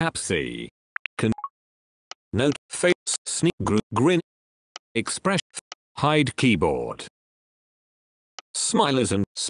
Apsy. Con. Note. Face. Sneak. Gr grin. Express. Hide keyboard. Smilers and speak.